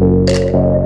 Música